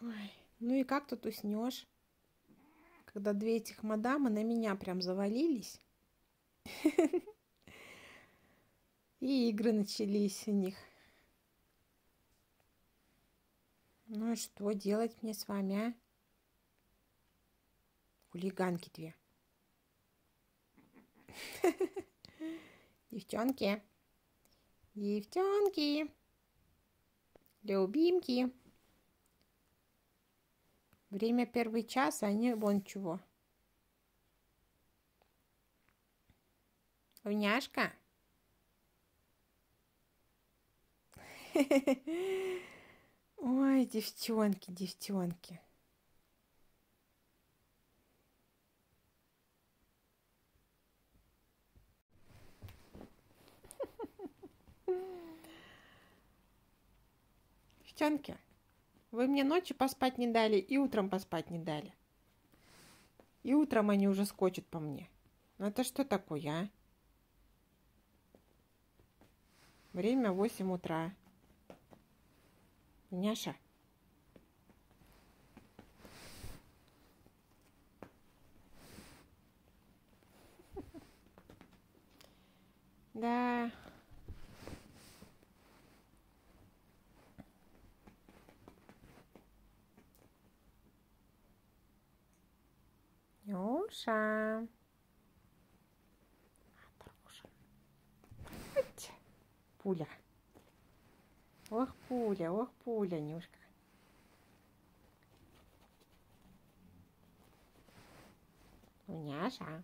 Ой, ну и как тут уснешь, когда две этих мадамы на меня прям завалились? И игры начались у них. Ну и что делать мне с вами, а? Хулиганки две. Девчонки. Девчонки. Любимки. Время первый час, а они вон чего. Уняшка. Ой, девчонки, девчонки. Девчонки, вы мне ночью поспать не дали и утром поспать не дали. И утром они уже скочат по мне. Ну это что такое, а? Время 8 утра. Няша. Да. Нюша. Пуля. Ох, пуля, ох, пуля, Нюшка. Уняша.